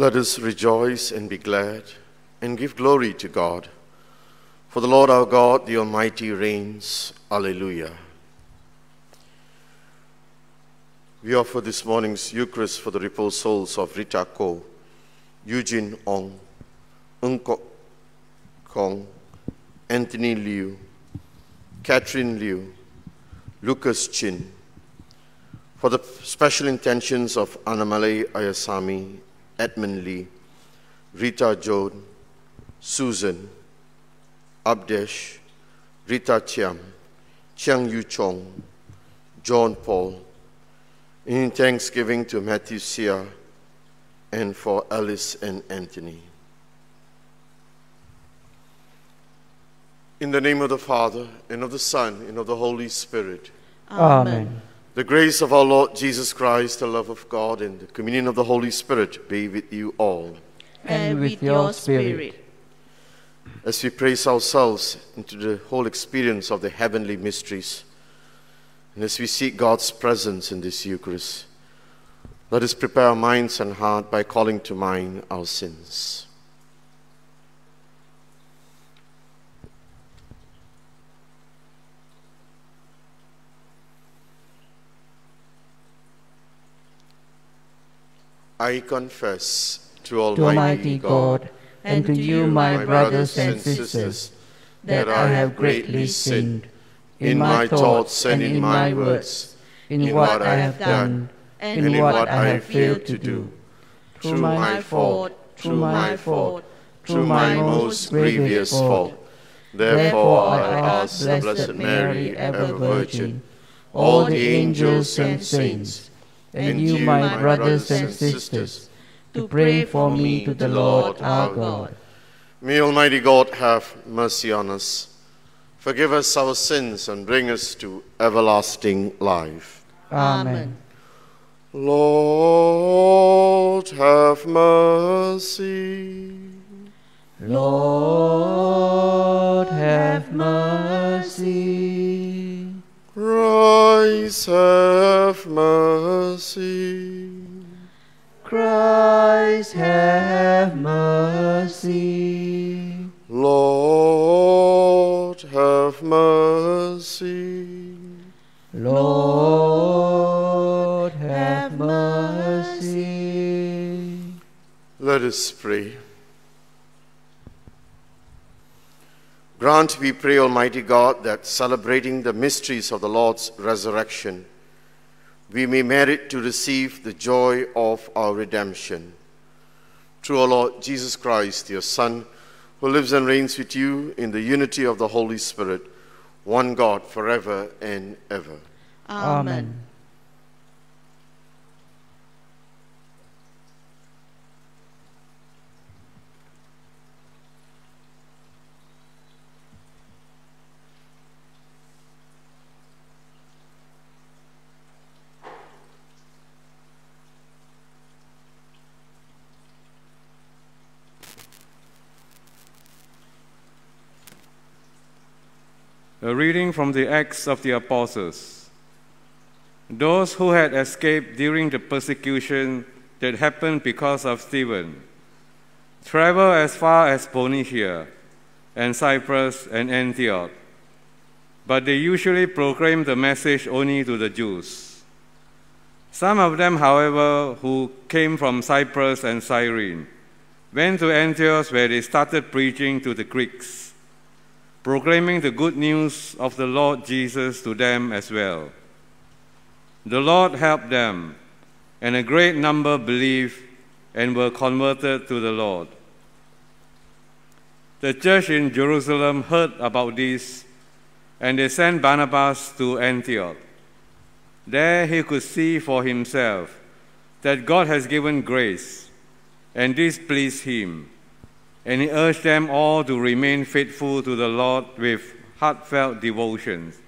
Let us rejoice and be glad and give glory to God. For the Lord our God, the Almighty, reigns. Alleluia. We offer this morning's Eucharist for the repose souls of Rita Ko, Eugene Ong, Ng Kok Kong, Anthony Liu, Catherine Liu, Lucas Chin, for the special intentions of Annamalai Ayasami, Edmund Lee, Rita Jode, Susan, Abdesh, Rita Chiam, Chiang Yu Chong, John Paul, in thanksgiving to Matthew Sia and for Alice and Anthony. In the name of the Father, and of the Son, and of the Holy Spirit. Amen. The grace of our Lord Jesus Christ, the love of God, and the communion of the Holy Spirit be with you all. And with your spirit. As we praise ourselves into the whole experience of the heavenly mysteries, and as we seek God's presence in this Eucharist, let us prepare our minds and heart by calling to mind our sins. I confess to Almighty God, and to you, my brothers and sisters, that I have greatly sinned in my thoughts and in my words, in what I have done and in what I have failed to do. Through my fault, through my fault, through my most grievous fault. Therefore I ask the Blessed Mary, ever Virgin, all the angels and saints, and you, my brothers and sisters, to pray for me to the Lord our God. May Almighty God have mercy on us, forgive us our sins, and bring us to everlasting life. Amen. Lord, have mercy. Lord, have mercy. Christ, have mercy. Christ, have mercy. Lord, have mercy. Lord, have mercy. Let us pray. Grant, we pray, Almighty God, that celebrating the mysteries of the Lord's resurrection, we may merit to receive the joy of our redemption. Through our Lord Jesus Christ, your Son, who lives and reigns with you in the unity of the Holy Spirit, one God, forever and ever. Amen. A reading from the Acts of the Apostles. Those who had escaped during the persecution that happened because of Stephen traveled as far as Phoenicia and Cyprus and Antioch, but they usually proclaimed the message only to the Jews. Some of them, however, who came from Cyprus and Cyrene, went to Antioch where they started preaching to the Greeks proclaiming the good news of the Lord Jesus to them as well. The Lord helped them, and a great number believed and were converted to the Lord. The church in Jerusalem heard about this, and they sent Barnabas to Antioch. There he could see for himself that God has given grace, and this pleased him and he urged them all to remain faithful to the Lord with heartfelt devotions.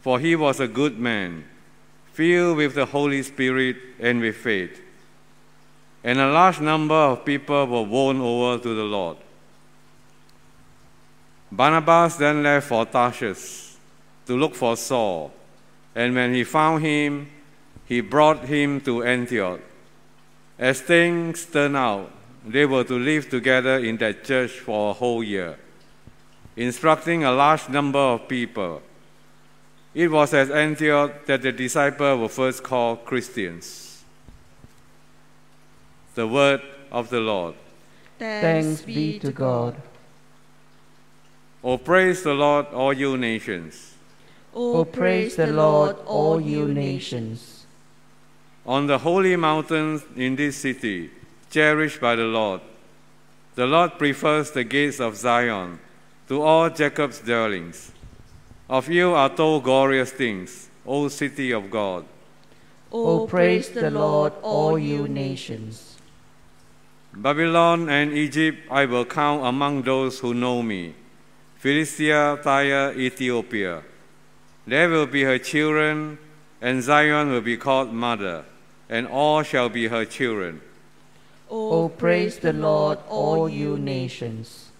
For he was a good man, filled with the Holy Spirit and with faith. And a large number of people were won over to the Lord. Barnabas then left for Tarsus to look for Saul, and when he found him, he brought him to Antioch. As things turn out, they were to live together in that church for a whole year, instructing a large number of people. It was at Antioch that the disciples were first called Christians. The word of the Lord. Thanks be to God. Oh, praise the Lord, all you nations. Oh, praise the Lord, all you nations. On the holy mountains in this city, cherished by the Lord, the Lord prefers the gates of Zion to all Jacob's dwellings. Of you are told glorious things, O city of God. O praise the Lord, all you nations. Babylon and Egypt I will count among those who know me. Philistia, Tyre, Ethiopia. There will be her children, and Zion will be called mother, and all shall be her children. Oh, praise the Lord, all you nations.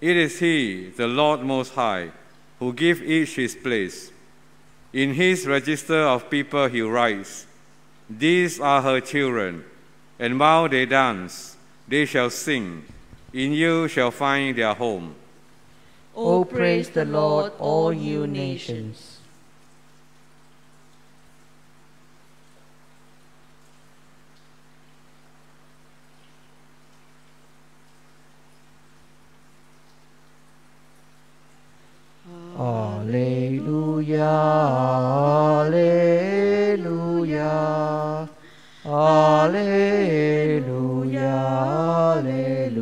It is He, the Lord Most High, who gives each his place. In His register of people He writes, These are her children, and while they dance, they shall sing. In you shall find their home. Oh, praise the Lord, all you nations. Alleluia, Alleluia, Alleluia, Alleluia.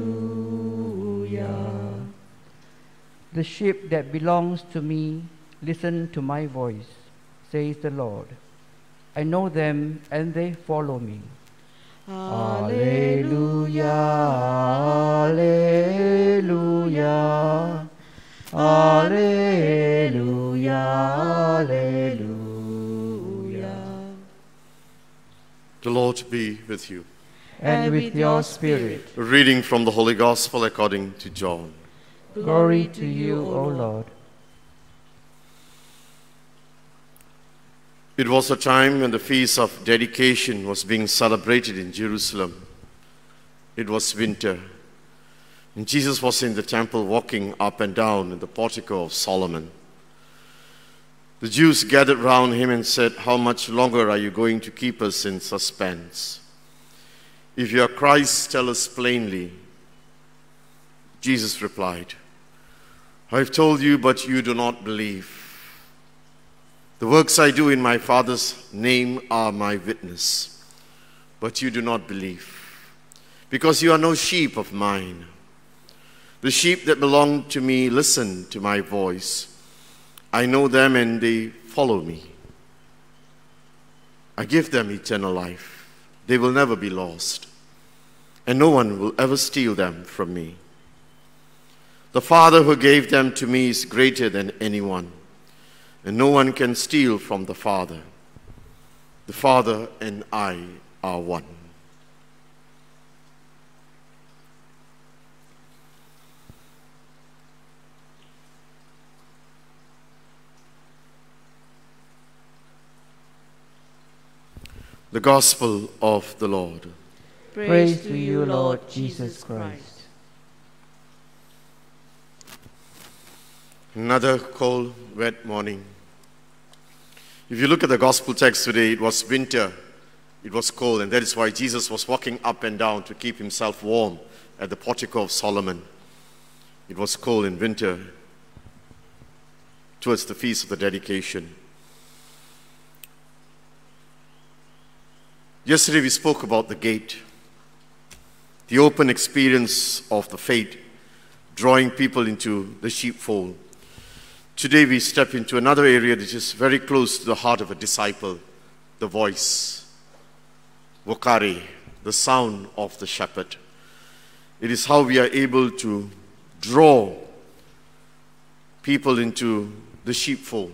The sheep that belongs to me listen to my voice, says the Lord. I know them and they follow me. Alleluia, Alleluia, Alleluia, Alleluia. The Lord be with you. And with your spirit, A reading from the Holy Gospel according to John. glory to you, O Lord. It was a time when the feast of dedication was being celebrated in Jerusalem. It was winter. And Jesus was in the temple walking up and down in the portico of Solomon. The Jews gathered round him and said, How much longer are you going to keep us in suspense? If you are Christ, tell us plainly. Jesus replied, I have told you, but you do not believe. The works I do in my Father's name are my witness, but you do not believe, because you are no sheep of mine. The sheep that belong to me listen to my voice. I know them and they follow me. I give them eternal life. They will never be lost, and no one will ever steal them from me. The Father who gave them to me is greater than anyone, and no one can steal from the Father. The Father and I are one. The Gospel of the Lord. Praise to you, Lord Jesus Christ. Another cold, wet morning. If you look at the gospel text today, it was winter, it was cold, and that is why Jesus was walking up and down to keep himself warm at the portico of Solomon. It was cold in winter towards the feast of the dedication. Yesterday we spoke about the gate, the open experience of the faith, drawing people into the sheepfold. Today we step into another area that is very close to the heart of a disciple, the voice, vocare, the sound of the shepherd. It is how we are able to draw people into the sheepfold,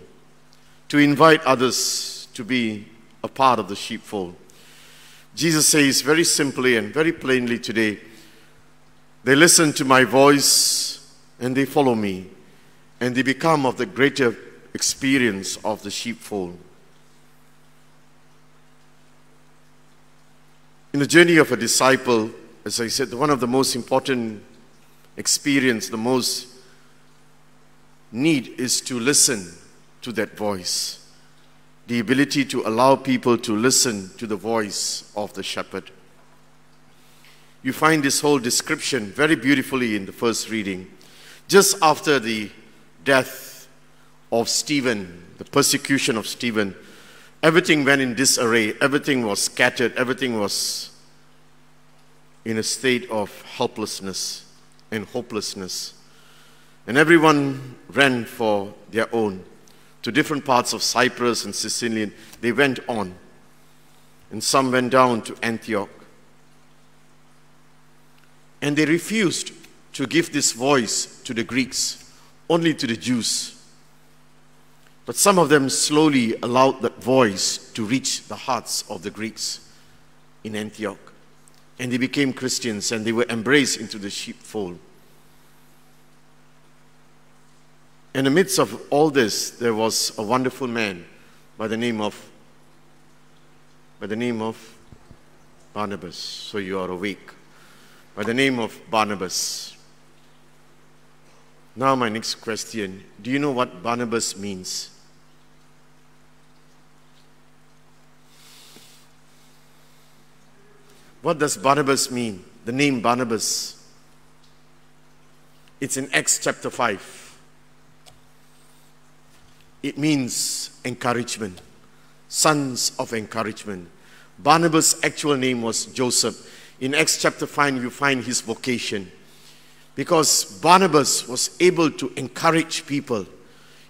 to invite others to be a part of the sheepfold. Jesus says very simply and very plainly today, they listen to my voice and they follow me and they become of the greater experience of the sheepfold. In the journey of a disciple, as I said, one of the most important experience, the most need is to listen to that voice. The ability to allow people to listen to the voice of the shepherd. You find this whole description very beautifully in the first reading. Just after the death of Stephen, the persecution of Stephen, everything went in disarray, everything was scattered, everything was in a state of helplessness and hopelessness. And everyone ran for their own to different parts of Cyprus and Sicilian. They went on. And some went down to Antioch. And they refused to give this voice to the Greeks, only to the Jews. But some of them slowly allowed that voice to reach the hearts of the Greeks in Antioch. And they became Christians and they were embraced into the sheepfold. In the midst of all this, there was a wonderful man by the name of by the name of Barnabas. So you are awake. By the name of Barnabas. Now my next question. Do you know what Barnabas means? What does Barnabas mean? The name Barnabas. It's in Acts chapter 5. It means encouragement, sons of encouragement. Barnabas' actual name was Joseph. In Acts chapter 5, you find his vocation. Because Barnabas was able to encourage people,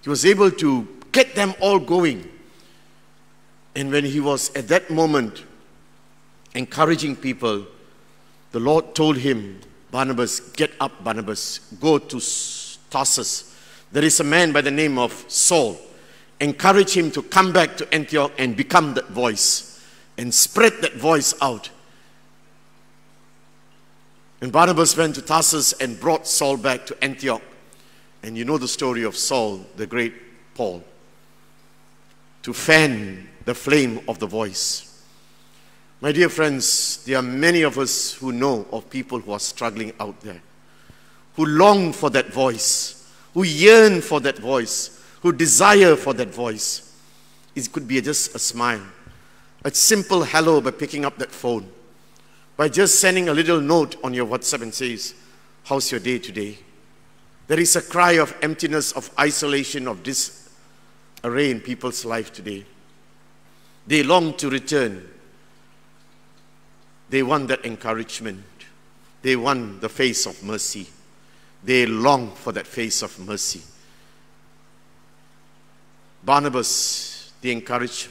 he was able to get them all going. And when he was at that moment encouraging people, the Lord told him, Barnabas, get up, Barnabas, go to Tarsus there is a man by the name of Saul. Encourage him to come back to Antioch and become that voice and spread that voice out. And Barnabas went to Tarsus and brought Saul back to Antioch. And you know the story of Saul, the great Paul, to fan the flame of the voice. My dear friends, there are many of us who know of people who are struggling out there, who long for that voice who yearn for that voice, who desire for that voice. It could be just a smile, a simple hello by picking up that phone, by just sending a little note on your WhatsApp and says, How's your day today? There is a cry of emptiness, of isolation, of disarray in people's life today. They long to return. They want that encouragement. They want the face of mercy. They long for that face of mercy. Barnabas, the encourager,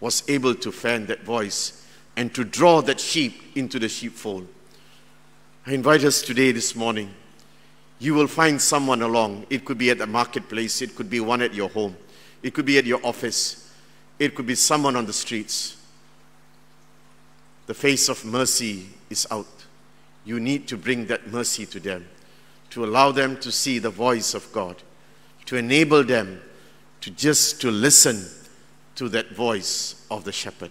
was able to fan that voice and to draw that sheep into the sheepfold. I invite us today, this morning, you will find someone along. It could be at the marketplace, it could be one at your home, it could be at your office, it could be someone on the streets. The face of mercy is out. You need to bring that mercy to them to allow them to see the voice of God, to enable them to just to listen to that voice of the shepherd.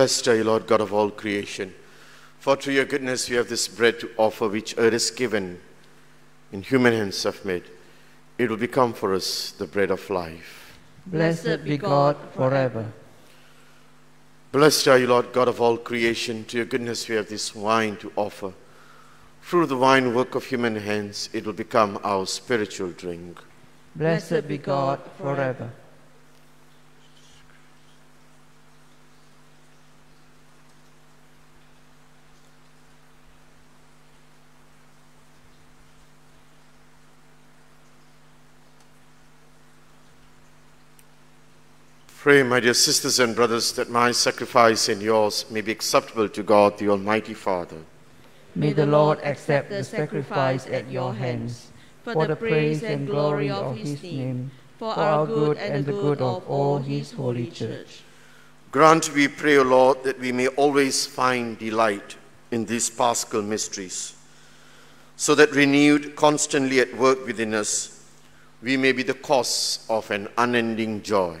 Blessed are you, Lord God of all creation. For through your goodness we have this bread to offer, which earth is given, in human hands have made. It will become for us the bread of life. Blessed be God forever. Blessed are you, Lord God of all creation. To your goodness we have this wine to offer. Through the wine work of human hands, it will become our spiritual drink. Blessed be God forever. Pray, my dear sisters and brothers, that my sacrifice and yours may be acceptable to God, the Almighty Father. May the Lord accept the sacrifice at your hands for the praise and glory of his name, for our good and the good of all his holy church. Grant, we pray, O Lord, that we may always find delight in these paschal mysteries, so that renewed, constantly at work within us, we may be the cause of an unending joy.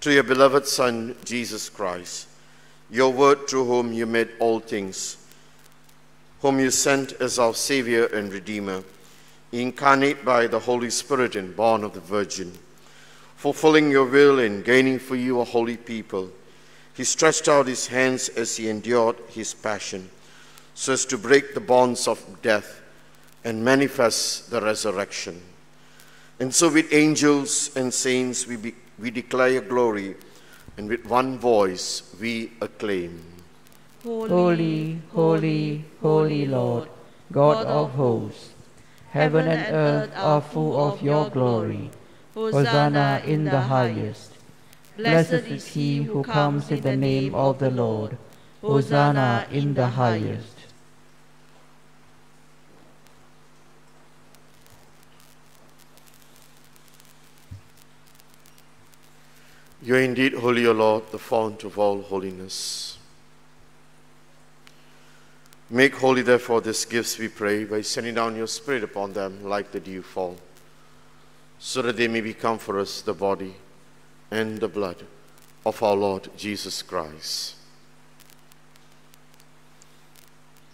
to your beloved Son, Jesus Christ, your word through whom you made all things, whom you sent as our Savior and Redeemer, incarnate by the Holy Spirit and born of the Virgin, fulfilling your will and gaining for you a holy people. He stretched out his hands as he endured his passion, so as to break the bonds of death and manifest the resurrection. And so, with angels and saints, we, be, we declare your glory, and with one voice we acclaim. Holy, holy, holy Lord, God of hosts. Heaven and earth are full of your glory. Hosanna in the highest. Blessed is he who comes in the name of the Lord. Hosanna in the highest. You are indeed holy, O Lord, the fount of all holiness. Make holy, therefore, these gifts, we pray, by sending down your Spirit upon them like the dew fall, so that they may become for us the body and the blood of our Lord Jesus Christ.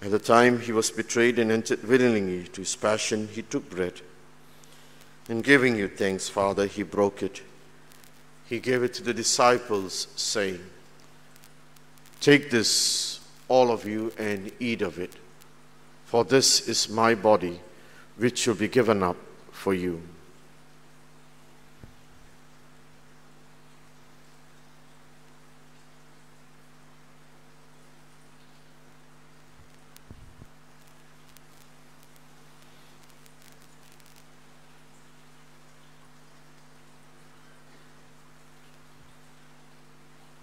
At the time he was betrayed and entered willingly to his passion, he took bread. And giving you thanks, Father, he broke it. He gave it to the disciples, saying, Take this, all of you, and eat of it, for this is my body, which will be given up for you.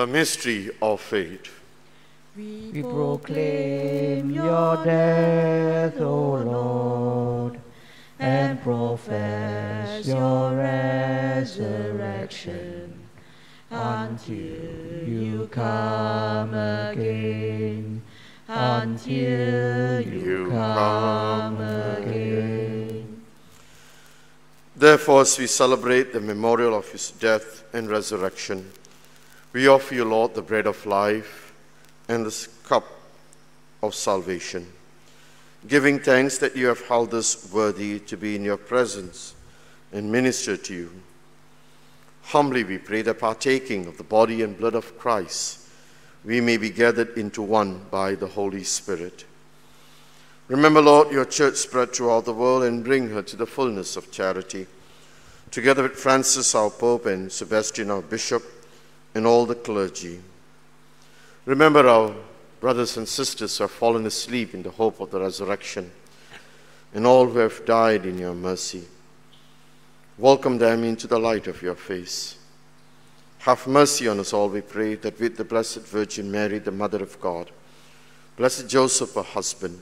The mystery of faith. We proclaim your death, O Lord, and profess your resurrection until you come again, until you You come come again. Therefore, as we celebrate the memorial of his death and resurrection, we offer you, Lord, the bread of life and the cup of salvation, giving thanks that you have held us worthy to be in your presence and minister to you. Humbly we pray that partaking of the body and blood of Christ, we may be gathered into one by the Holy Spirit. Remember, Lord, your church spread throughout the world and bring her to the fullness of charity. Together with Francis, our Pope, and Sebastian, our Bishop, and all the clergy. Remember our brothers and sisters who have fallen asleep in the hope of the resurrection, and all who have died in your mercy. Welcome them into the light of your face. Have mercy on us all, we pray, that with the Blessed Virgin Mary, the Mother of God, Blessed Joseph, her husband,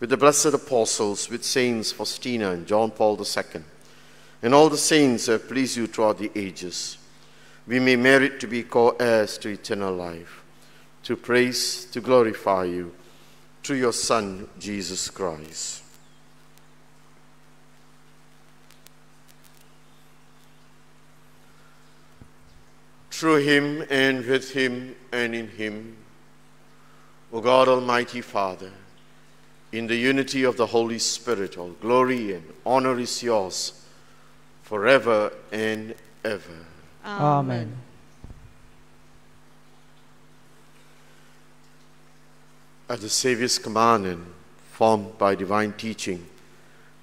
with the blessed apostles, with Saints Faustina and John Paul II, and all the saints who have pleased you throughout the ages, we may merit to be co heirs to eternal life, to praise, to glorify you, through your Son, Jesus Christ. Through him and with him and in him, O God Almighty Father, in the unity of the Holy Spirit, all glory and honor is yours forever and ever. Amen. At the Saviour's command and formed by divine teaching,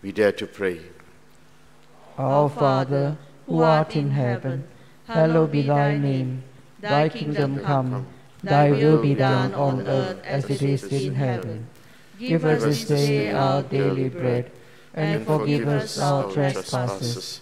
we dare to pray. Our Father, who art in heaven, hallowed be thy name. Thy kingdom come, thy will be done on earth as it is in heaven. Give us this day our daily bread, and forgive us our trespasses,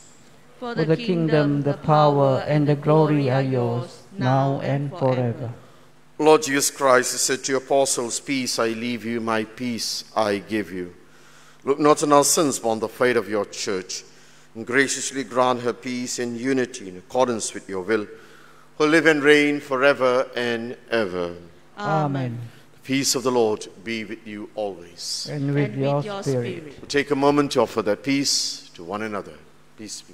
For the kingdom, the power, and the glory are yours, now and forever. Lord Jesus Christ, you said to your apostles, Peace I leave you, my peace I give you. Look not on our sins, but on the faith of your church, and graciously grant her peace and unity in accordance with your will, who live and reign forever and ever. Amen. The peace of the Lord be with you always. And with and your with your spirit. spirit. We'll take a moment to offer that peace to one another. Peace be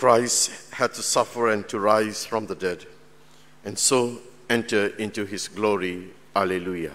Christ had to suffer and to rise from the dead, and so enter into his glory. Alleluia.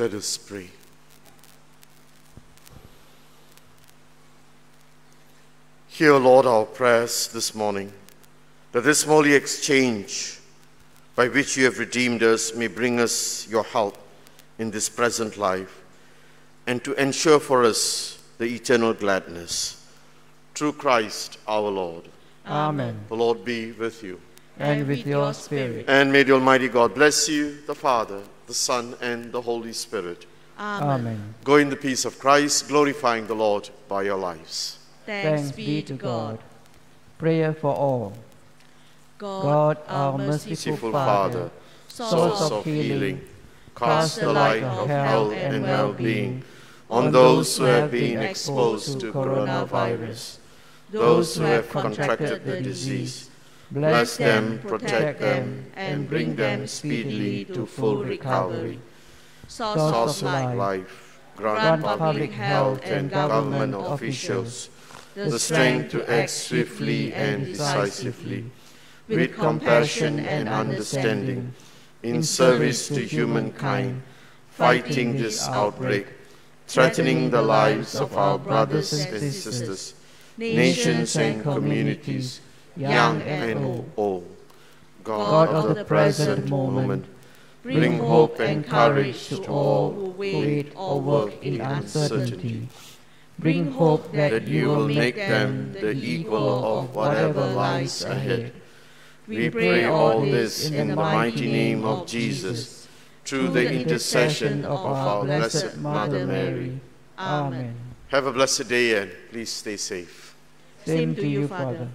Let us pray. Hear, Lord, our prayers this morning, that this holy exchange by which you have redeemed us may bring us your help in this present life and to ensure for us the eternal gladness. Through Christ our Lord. Amen. The Lord be with you. And with your spirit. And may the Almighty God bless you, the Father, the Son, and the Holy Spirit. Amen. Go in the peace of Christ, glorifying the Lord by your lives. Thanks be to God. Prayer for all. God, God, our merciful Merciful Father, Father, source of healing, cast the light of health and well-being on those who have been exposed to coronavirus, those who have contracted the disease. Bless them, protect them, and bring them speedily to full recovery. Source of life, grant public health and government officials the strength to act swiftly and decisively, with compassion and understanding, in service to humankind, fighting this outbreak, threatening the lives of our brothers and sisters, nations and communities, young and old. God of the present moment, bring hope and courage to all who wait or work in uncertainty. Bring hope that, that you will make them the equal of whatever lies ahead. We pray all this in the mighty name of Jesus, through the intercession of our Blessed Mother Mary. Amen. Have a blessed day and please stay safe. Same to you, Father.